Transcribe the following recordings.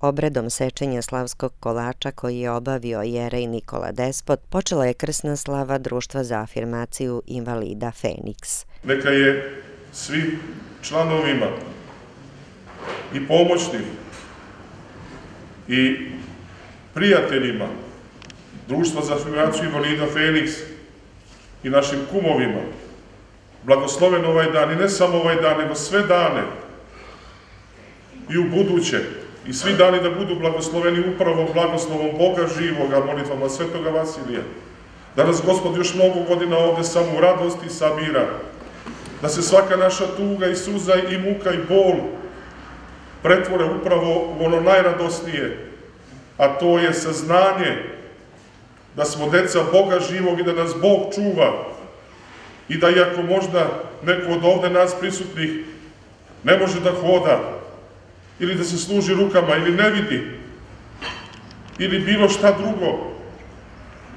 Obredom sečenja slavskog kolača koji je obavio jerej Nikola Despot, počela je krsna slava Društva za afirmaciju invalida Feniks. Neka je svim članovima i pomoćnim i prijateljima Društva za afirmaciju invalida Feniks i našim kumovima blagosloven ovaj dan i ne samo ovaj dan, nego sve dane i u buduće i svi dani da budu blagosloveni upravo blagoslovom Boga živoga, molitvama Svetoga Vasilija. Da nas Gospod još mnogo godina ovde samo u radosti sabira. Da se svaka naša tuga i suza i muka i bol pretvore upravo u ono najradosnije, a to je saznanje da smo deca Boga živog i da nas Bog čuva i da iako možda neko od ovde nas prisutnih ne može da hoda ili da se služi rukama ili ne vidi ili bilo šta drugo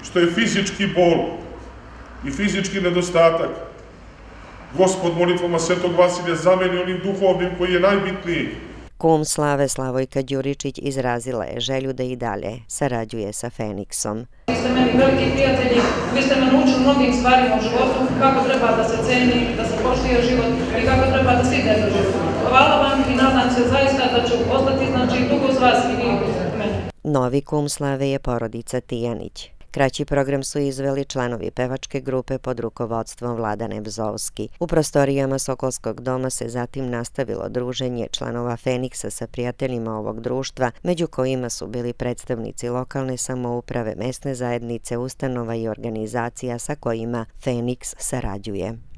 što je fizički bol i fizički nedostatak Gospod molitvama Svetog Vasilja zameni onim duhovnim koji je najbitniji Kum Slave Slavojka Đuričić izrazila je želju da i dalje sarađuje sa Feniksom. Vi ste meni veliki prijatelji, vi ste me naučili mnogim stvarima u životu, kako treba da se ceni, da se poštije život i kako treba da se ide za život. Hvala vam i nadam se zaista da ću ostati znači dugo s vas i vi meni. Novi kum Slave je porodica Tijanić. Kraći program su izveli članovi pevačke grupe pod rukovodstvom Vlada Nebzovski. U prostorijama Sokolskog doma se zatim nastavilo druženje članova Feniksa sa prijateljima ovog društva, među kojima su bili predstavnici lokalne samouprave, mesne zajednice, ustanova i organizacija sa kojima Feniks sarađuje.